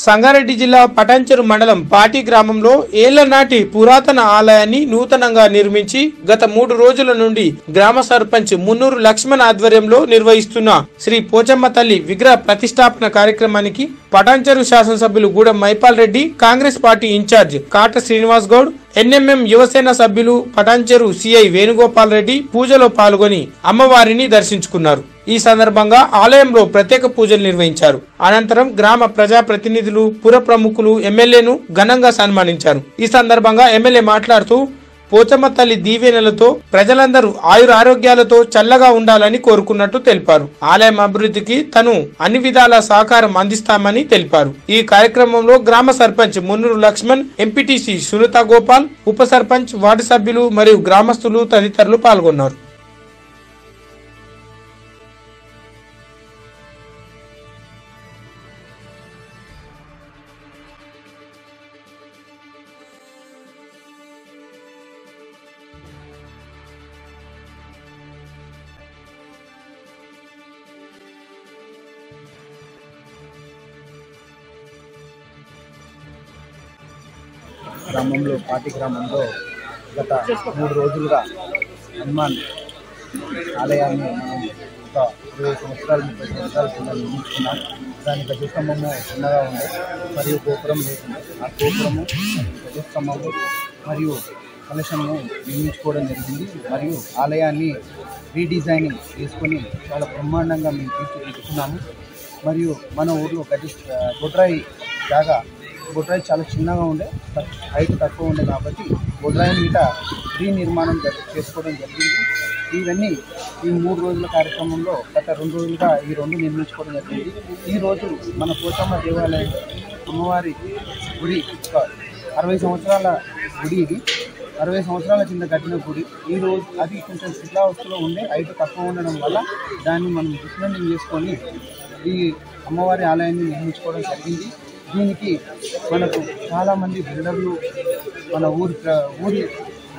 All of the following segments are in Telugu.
సంగారెడ్డి జిల్లా పటాంచెరు మండలం పాటి గ్రామంలో ఏళ్ళ నాటి పురాతన ఆలయాన్ని నూతనంగా నిర్మించి గత మూడు రోజుల నుండి గ్రామ సర్పంచ్ మున్నూరు లక్ష్మణ్ ఆధ్వర్యంలో నిర్వహిస్తున్న శ్రీ పోచమ్మ తల్లి విగ్రహ ప్రతిష్టాపన కార్యక్రమానికి పటాంచెరు శాసనసభ్యులు Gudem Mahipal Reddy Congress party in-charge Kata Srinivas Goud NMM Yuvasena సభ్యులు పటాంచెరు సిఐ వేణుగోపాల్ రెడ్డి పూజలో పాల్గొని అమ్మవారిని దర్శించుకున్నారు. ఈ సందర్భంగా ఆలయంలో ప్రత్యేక పూజలు నిర్వహించారు. అనంతరం గ్రామ ప్రజా ప్రతినిధులు పుర ప్రముఖులు ఎమ్మెల్యేను ఘనంగా సన్మానించారు. ఈ సందర్భంగా ఎమ్మెల్యే మాట్లాడుతూ పోచమ్మ తల్లి దీవెనలతో ప్రజలందరూ ఆయుర ఆరోగ్యాలతో చల్లగా ఉండాలని కోరుకున్నట్టు తెలిపారు. ఆలయం అభివృద్ధికి తను అన్ని విధాల సహకారం అందిస్తామని తెలిపారు. ఈ కార్యక్రమంలో గ్రామ సర్పంచ్ మున్నూరు లక్ష్మణ్ ఎంపీటీసీ సునీత గోపాల్ ఉప సర్పంచ్ వార్డు సభ్యులు మరియు గ్రామస్తులు తదితరులు పాల్గొన్నారు. గ్రామంలో పాటి గ్రామంలో గత మూడు రోజులుగా హనుమాన్ ఆలయాన్ని మనం ఒక ఇరవై సంవత్సరాలు ముప్పై సంవత్సరాల కింద నిర్మించుకున్నాం దాని గజస్తంభము చిన్నగా ఉంది. మరియు గోపురం లేకుండా ఆ గోపురము గజస్తంభము మరియు కలశము నిర్మించుకోవడం జరిగింది. మరియు ఆలయాన్ని రీడిజైనింగ్ చేసుకొని చాలా బ్రహ్మాండంగా మేము తీర్చిదిద్దుకున్నాము మరియు మన ఊర్లో గజ గొడ్రాయి జాగా గుడ్రాయి చాలా చిన్నగా ఉండే హైట్ తక్కువ ఉండే కాబట్టి గుడ్రాయి మీద రీనిర్మాణం నిర్మాణం చేసుకోవడం జరిగింది. ఇవన్నీ ఈ మూడు రోజుల కార్యక్రమంలో గత రెండు రోజులుగా ఈ రెండు నిర్మించుకోవడం జరిగింది. ఈ రోజు మన పోచమ్మ దేవాలయం అమ్మవారి గుడి ఒక అరవై సంవత్సరాల గుడి ఇది. అరవై సంవత్సరాల కింద కట్టిన గుడి. ఈ రోజు అది కొంచెం శిథిలావస్థలో ఉండే హైట్ తక్కువ ఉండడం వల్ల దాన్ని మనం డిస్మెండింగ్ చేసుకొని ఈ అమ్మవారి ఆలయాన్ని నిర్మించుకోవడం జరిగింది. దీనికి మనకు చాలామంది బిల్డర్లు మన ఊరి ఊరి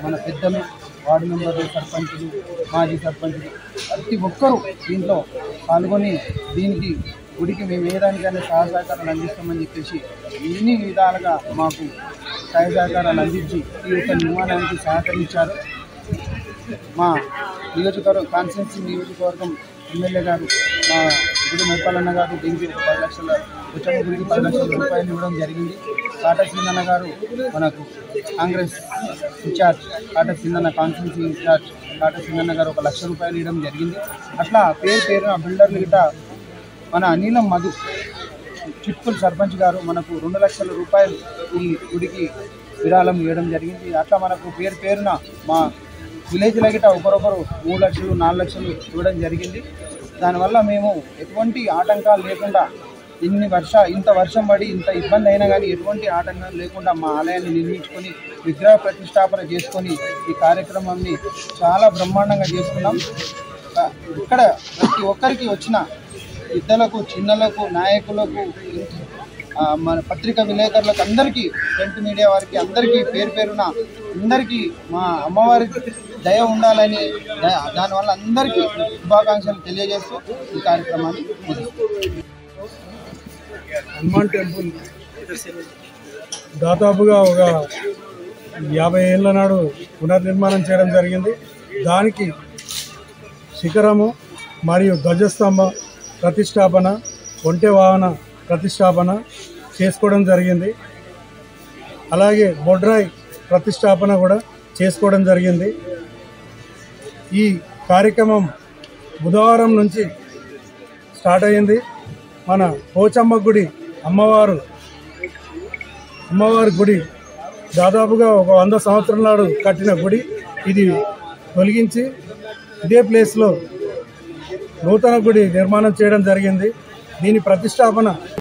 మన పెద్దలు వార్డు మెంబర్లు సర్పంచులు మాజీ సర్పంచులు ప్రతి ఒక్కరూ దీంట్లో పాల్గొని దీనికి గుడికి మేము ఏ దానికైనా సహాయ సహకారాలు అందిస్తామని చెప్పేసి ఎన్ని విధాలుగా మాకు సహాయ సహకారాలు అందించి ఈ యొక్క నిర్మాణానికి సహకరించారు. మా నియోజకవర్గం కాన్స్టిట్యున్సీ నియోజకవర్గం ఎమ్మెల్యే గారు మా గుడి మైపాలన్న గారు దీనికి ఒక పది లక్షల ఉత్తమ గుడికి పది లక్షల రూపాయలు ఇవ్వడం జరిగింది. కాటా సింధన్న గారు మనకు Congress in-charge Kata Singanna constituency in-charge Kata Singanna గారు ఒక లక్ష రూపాయలు ఇవ్వడం జరిగింది. అట్లా పేరు పేరున బిల్డర్లు గిట్ట మన నీలం మధు చిట్కుల్ సర్పంచ్ గారు మనకు రెండు లక్షల రూపాయలు ఈ గుడికి విరాళం ఇవ్వడం జరిగింది. అట్లా మనకు పేరు పేరున మా విలేజ్ల గిట ఒకరొకరు మూడు లక్షలు నాలుగు లక్షలు ఇవ్వడం జరిగింది. దానివల్ల మేము ఎటువంటి ఆటంకాలు లేకుండా ఇన్ని వర్ష ఇంత వర్షం పడి ఇంత ఇబ్బంది అయినా కానీ ఎటువంటి ఆటంకం లేకుండా మా ఆలయాన్ని నిర్మించుకొని విగ్రహ ప్రతిష్టాపన చేసుకొని ఈ కార్యక్రమాన్ని చాలా బ్రహ్మాండంగా చేసుకున్నాం. ఇక్కడ ప్రతి ఒక్కరికి వచ్చిన పెద్దలకు చిన్నలకు నాయకులకు మన పత్రికా విలేకరులకు అందరికీ ప్రింట్ మీడియా వారికి అందరికీ పేరు పేరున అందరికీ మా అమ్మవారి దయ ఉండాలని దానివల్ల అందరికీ శుభాకాంక్షలు తెలియజేస్తూ ఈ కార్యక్రమాన్ని హనుమాన్ టెంపుల్ దాదాపుగా ఒక యాభై ఏళ్ళ నాడు పునర్నిర్మాణం చేయడం జరిగింది. దానికి శిఖరము మరియు ధ్వజస్తంభ ప్రతిష్టాపన ఒంటె వాహన ప్రతిష్టాపన చేసుకోవడం జరిగింది. అలాగే బొడ్రాయి ప్రతిష్టాపన కూడా చేసుకోవడం జరిగింది. ఈ కార్యక్రమం బుధవారం నుంచి స్టార్ట్ అయింది మన పోచమ్మ గుడి అమ్మవారు అమ్మవారి గుడి దాదాపుగా ఒక వంద సంవత్సరం నాడు కట్టిన గుడి. ఇది తొలగించి ఇదే ప్లేస్లో నూతన గుడి నిర్మాణం చేయడం జరిగింది. దీని ప్రతిష్టాపన